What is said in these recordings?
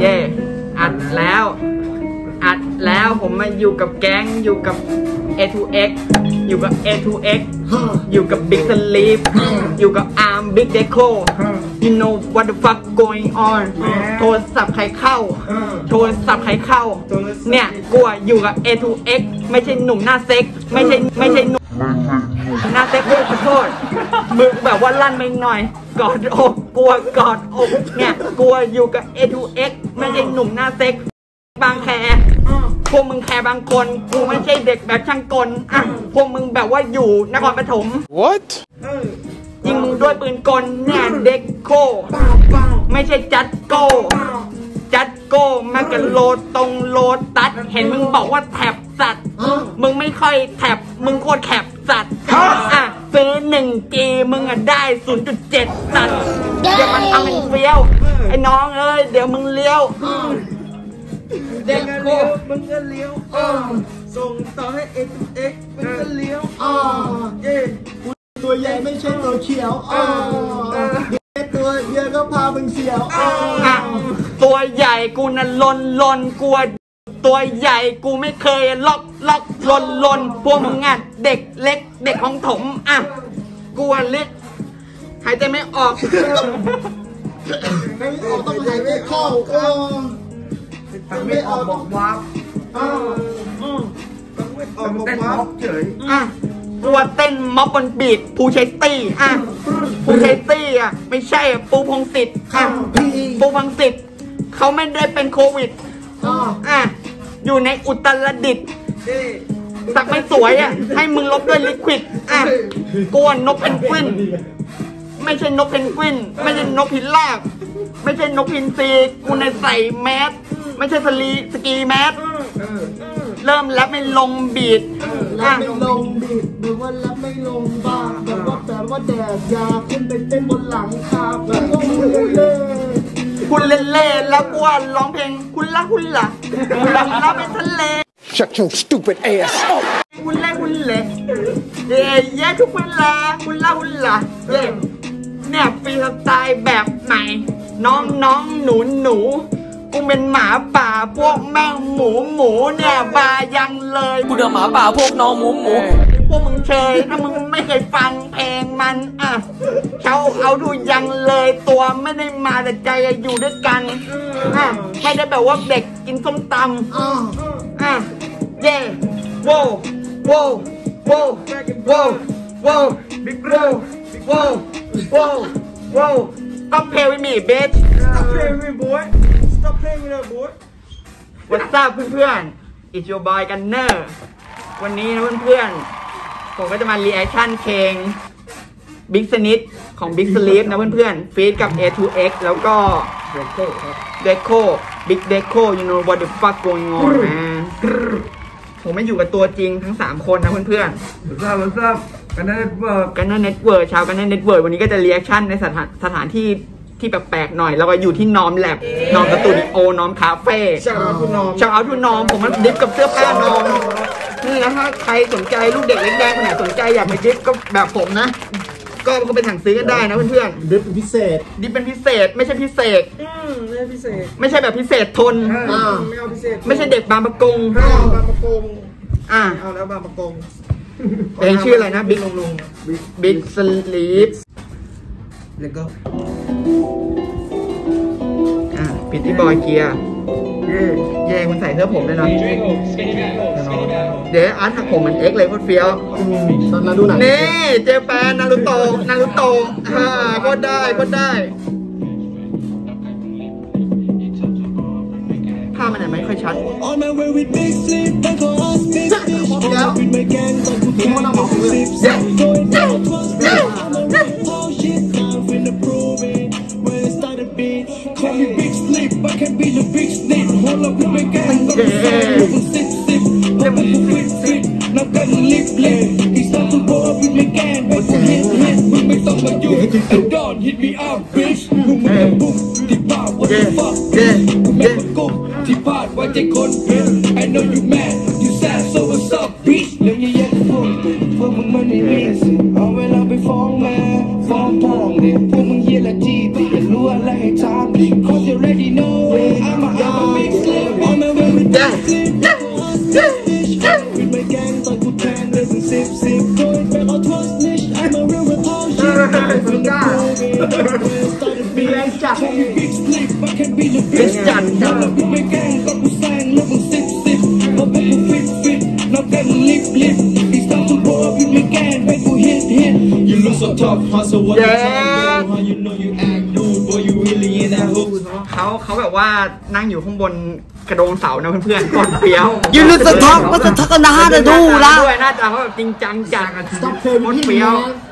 เย่อัดแล้ว อัดแล้วผมมาอยู่กับแก๊งอยู่กับ A2X อยู่กับ A2X อยู่กับ Big Sleep อยู่กับ Arm Big Deco you know what the fuck going on โทรศัพท์ใครเข้า โทรศัพท์ใครเข้า เนี่ยกลัวอยู่กับ A2X ไม่ใช่หนุ่มหน้าเซ็ก ไม่ใช่ไม่ใช่หนุ่มหน้าเซ็กขอโทษมึงแบบว่าลั่นไปหน่อย กอดอกกลัวกอดอกเนี่ยกลัวอยู่กับ A2X ไม่ใช่หนุ่มหน้าเซ็ก บางแคพวกมึงแคร์บางคนกูไม่ใช่เด็กแบบช่างกลอะพวกมึงแบบว่าอยู่นครปฐม What ยิงมึงด้วยปืนกลเนี่ยเด็กโคไม่ใช่จัดโกจัดโกมากันโลตรงโลตัด เห็นมึงบอกว่าแถบสัตว์ มึงไม่ค่อยแถบมึงโคตรแถบสัตว์อะ ซื้อหนึ่งจีมึงอะได้0.7สัตว์อย่ามาทำเป็นเฟี้ยว ไอ้น้องเอ้ยเดี๋ยวมึงเลี้ยวเด็กโคมึงก็เลี้ยวอ้อส่งต่อให้ X X มึงก็เลี้ยวอ้อเย่ตัวใหญ่ไม่ใช่ตัวเขียวอ๋อตัวเดียวก็พามึงเสียวอ๋ออะตัวใหญ่กูน่ะลนลนกลัว ตัวใหญ่กูไม่เคยล็อกล็อกลนลนพวกมึงอะเด็กเล็ก เด็กของถมอะกลัวเล็กหายใจไม่ออกไม่ออกต้องหายใจเข้าอ๋อไม่ออกบอกว้าอ้ออ้อต้องไม่ออกบอกว้าวเฉยอะกัวเต้นม็อบบนบีดภูเชสตี้อะภูเชสตี้อะไม่ใช่ปูพงศิษฐ์อะปูพงศิษฐ์เขาไม่ได้เป็นโควิดอะ อยู่ในอุตรดิตถ์เย่สักไม่สวยอะ ให้มึงลบด้วยลิควิดอะกวนนกเพนกวิน ไม่ใช่นกเพนกวิน ไม่ใช่นกพิราบไม่ใช่นกพินซีกูในใส่แมสไม่ใช่สลีสกีแมสเริ่มแล้วไม่ลงบีดแล้อะวไม่ลงบีดหรือว่ารับไม่ลงบ้าแบบว่าแปลว่าแดดยาขึ้นไปเต้นบนหลังคาแบบว่ามึงเล่ คุณเล่นเล่นแล้วกวนร้องเพลงคุณละคุณละคุณละคุณละไปทะเล Shut your stupid ass up คุณเล่คุณเล่เย่เย่ทุกเวลาคุณละคุณละเย่เนี่ยฟรีสไตล์แบบใหม่ น้องน้องหนูหนูกูเป็นหมาป่าพวกแม่งหมูหมูเนี่ยบายังเลย กูเดินหมาป่าพวกน้องหมูหมูพ วกมึงเชยถ้ามึงไม่เคยฟังเพลงมันอะเขาเอาดูยังเลยตัวไม่ได้มาแต่ใจอยู่ด้วยกันอะไม่ได้แบบว่าเด็กกินส้มตำอ๋ออะเย่โว้โว้โว้โว้โว้บิ๊กโว้โว้โว้โว้ต้องเพลย์วิมีเบส Stop playing with me boy Stop playing with me boy วัสดีเพื่อนๆ It's your boy กันเนอร์วันนี้นะเพื่อนๆ ผมก็จะมารีแอคชั่นเพลง Big s n i t ของ Big Sleep นะเพื่อนๆฟีดกับ A2X แล้วก็ Deco Big Deco you know what the fuck going on man ผมไม่อยู่กับตัวจริงทั้ง 3 คนนะเพื่อนๆทราบทราบกันได้เบิร์กกันนั่นเน็ตเวิร์ชาวกันนั่นเน็ตเวิร์วันนี้ก็จะเรีแอคชั่นในสถานสถานที่ที่แปลกๆหน่อยเราก็อยู่ที่นอมแลบนอมสตูดิโอนอมคาเฟ่ชาวคุณน้องชาวเอาทุนนอมผมมันดิฟกับเสื้อผ้านอม นี่นะถ้าใครสนใจลูกเด็กเล็กแดงคนไหนสนใจอยากไปดิฟก็แบบผมนะ ก็ก็ไปสั่งซื้อกันได้นะเพื่อนดิฟเป็นพิเศษๆดิฟเป็นพิเศษไม่ใช่พิเศษ อืมไม่พิเศษไม่ใช่แบบพิเศษทนอ่าไม่เอาพิเศษไม่ใช่เด็กบางประกงไม่เอาบางประกงอะเอาแล้วบางประกงเพลงชื่ออะไรนะบิ๊กลงลงบิ๊กสลีปแล้วก็อะปิดที่บอยเกียร์เย่เย่คุณใส่เสื้อผมเลยเนาะ เดี๋ยวอาร์ตถักผมเหมันเอ็กเลยโคตรเฟี้ยวตอนนั้นดูหนังนี่เจแปนนารุโตะนารุโตะอ่าก็ได้ก็ได้ภาพมันไหนไม่ค่อยชัด On my way with big sleep, don't call us big fish. Pull up with my gang, but you level ku fitsi lip, kang lipless Isang tubo with my canvas Hit hit with my summer youth And don't hit me up bitch Ku mong ang boom Di what the fuck Ku meron ko Di ba what they con I know you mad what you Yeah. trying to do How you know you act dude boy you really in that hook เขาเขาแบบว่านั่งอยู่ข้างบนกระโดงเสานะเพื่อนๆก่อนเปียวยืนสะท้อนว่าจะทักกันนะเดี๋ยวดูละด้วยหน้าตาเขาแบบจริงจังจัด Stop playing โค with ตร him เปียว man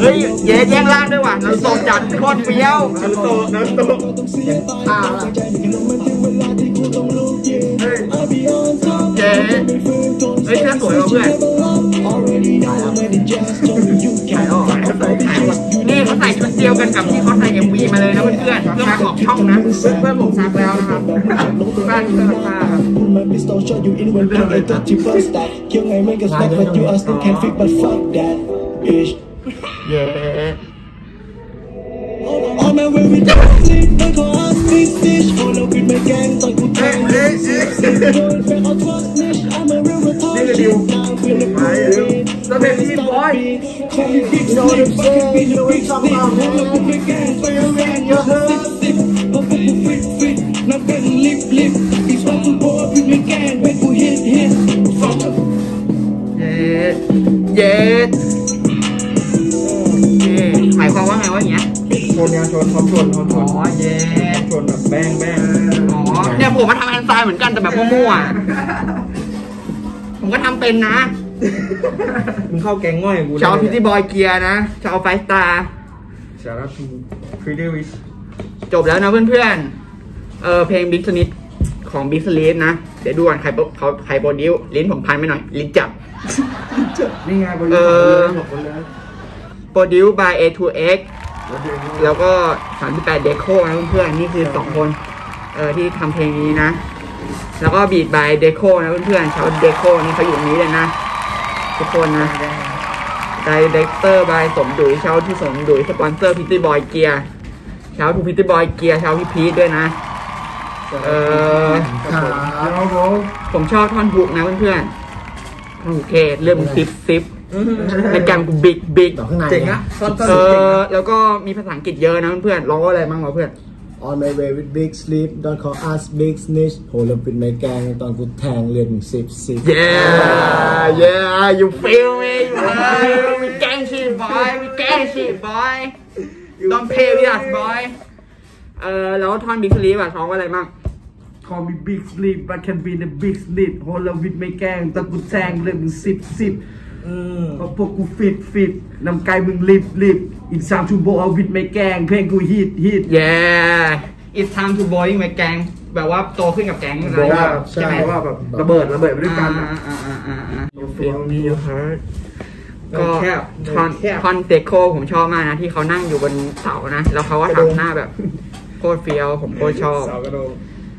เฮ้ยเย้แย่งล่างด้วยว่ะน้ำโซจัดโคตรเฟี้ยวน้ำโตน้ำโตองเสียตายเฮ้ยเจ๊เฮ้ยเสื้อสวยว่ะเพื่อน Already know I'm ready just told you you ถ่าย can ออกถ่ายนี่เขาใส่ชุดเดียวกันกับที่เขาใส่ MV มาเลยนะเพื่อนๆเพื่อมาออกช่องนะเพื่อนผมซักแล้วนะครับบ้านเพื่อนผ้าครับ Pull my pistol shot you in when I got you bust that Kill I make a stack but you are still can't fit but fuck that bitch เย้ On my way with the sleep don't call us big fish All up with my gang ตอนกูแทงเลยสิบสิบโดนแฟนเอาทวสนิช I'm a real with all shit down with the proving แล้วเป็นพี่บอย Call me big You know what I'm slip, I can be saying? You the know what big I'm slip. talking about, All up with my gang, so you ran your sip, sip. But for you fit, fit, not getting lip, lip. It's all to go up with my gang, make you hit, hit. Fuck up. เย้ นยังชนพร้อมชนพร้อมชอ๋นอเย้ชนแบบแบงแบงอ๋อเนี่ยผมมาทำแอนไซน์เหมือนกันแต่แบบมั่วๆผมก็ทำเป็นนะมึงเข้าแก๊งง่อยกูชาวพิตตี้บอยเกียร์นะชาวไฟสตาร์ ชาร์ลทูฟรีเดวิสจบแล้วนะเพื่อนๆ เออเพลงบิ๊กสนิทของบิ๊กสลีฟนะ เดี๋ยวดูก่อนใครโปรเขาใครโปรดิวลิ้นผมพันไปหน่อย ลิ้นจับ นี่ไงบริเอษัทอบอกคนเลยโปรดิว by A2X แล้วก็ 38 Deco นะเพื่อนๆนี่คือ2คนเออที่ทำเพลงนี้นะ แล้วก็บีด by Deco นะเพื่อนๆชาว Deco นี่เขาอยู่ตรงนี้เลยนะทุกคนนะ Director by สมดุยชาวที่สมดุยสปอนเซอร์ Pitty Boy Gear ชาวทู Pitty Boy Gear ชาวพี่พีทด้วยนะเออครับผมผมชอบท่อนฮุกนะเพื่อนๆท่อนฮุกเทเรื่องซิปซิป ในการกูบิ๊กบิ๊กต่อข้างในเจ๋งอะซ่อนซ่อนเอเจ๋งออะแล้วก็มีภาษาอังกฤษเยอะนะเพื่อนๆร้องว่าอะไรบ้างวะเพื่อน On my way with big sleep don't call us big snitch โหเราเป็นไม้แกงตอนกูแทงเรียนสิบสิบ Yeah yeah you feel me you know we gang shit boy we gang shit boy don't play with us boy เออแล้วท่อนบิ๊กสลีปอะร้องว่าอะไรบ้าง Call me big sleep I can be the big sleep โฮลวิดไม่แกล้งตะกูแซงเลยมึงสิบสิบ เพราะพวกกูฟิตฟิตนำไกลมึงรีบรีบอีกสามชั่วโมงเอาวิดไม่แกล้งเพลงกูฮิตฮิต yeah it's time to boy มาแก๊งแบบว่าโตขึ้นกับแก๊งบอกว่าใช่ไหมว่าแบบระเบิดระเบิดไปด้วยกันอะอ่าอ่าอ่าอ่า You feel me you hurt ก็แคบท่อนแคบท่อนเดโคผมชอบมากนะที่เขานั่งอยู่บนเสานะ แล้วเขาก็ทำหน้าแบบโคตรเฟี้ยวผมโคตรชอบ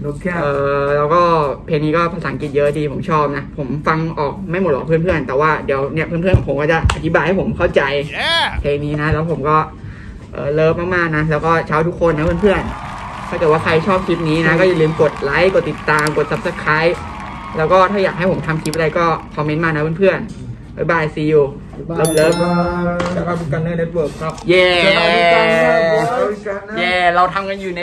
เสากระโดดนกแคบเออแล้วก็เพลงนี้ก็ภาษาอังกฤษเยอะดีผมชอบนะ ผมฟังออกไม่หมดหรอกเพื่อนๆ แต่ว่าเดี๋ยวเนี่ยเพื่อนๆผมก็จะอธิบายให้ผมเข้าใจ เพลงนี้นะ แล้วผมก็เออเลิฟมากๆนะ แล้วก็เช้าทุกคนนะเพื่อนๆ ถ้าเกิดว่าใครชอบคลิปนี้นะ ก็อย่าลืมกดไลค์กดติดตามกด subscribe แล้วก็ถ้าอยากให้ผมทำคลิปอะไรก็คอมเมนต์มานะเพื่อนๆบ๊ายบาย see you เลิฟเลิฟจากอาบุกันเนอร์เน็ตเวิร์กครับ เย้จากอาบุกันเนอร์เวิร์กเย่เราทำกันอยู่ใน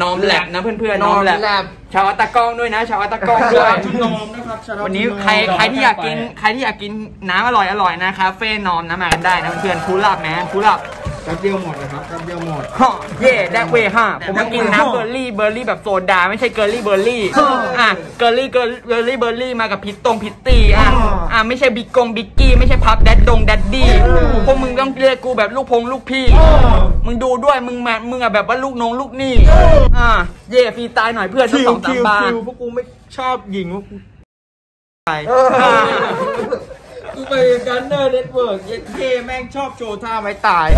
นอมแลบนะเพื่อนๆนอมแล Norm Lab บชาวอัตตากล้องด้วยนะ ชาวอัตตากล้องด้วย นอมนะครับวันนี้ใครใครที่อยากกินใครที่อยากกินน้ำอร่อยอร่อยนะคาเฟ่นอมนะมากันได้นะเพื่อนๆพูลับแมนพูลับ แป๊บเดียวหมดเลยครับแป๊บเดียวหมดฮะเย่แดกเวห้าผมมากินน้ำเบอร์รี่เบอร์รี่แบบโซดาไม่ใช่เกอร์รี่เบอร์รี่อะเกอร์รี่เกอร์รี่เบอร์รี่มากับพิตตงพิตตี้อะอะไม่ใช่บิ๊กกงบิ๊กกี้ไม่ใช่พับแดดดงแดดดี้พวกมึงต้องเรียกกูแบบลูกพงลูกพี่ มึงดูด้วยมึงมามึงอะแบบว่าลูกน้องลูกนี่อะเย่ฟรีตายหน่อยเพื่อนสักสองสามบาทพวกกูไม่ชอบหญิงพวกกูอะ กูไปกันเนอร์เน็ตเวิร์กเย็นเคแม่งชอบโชว์ท่าไม้ตาย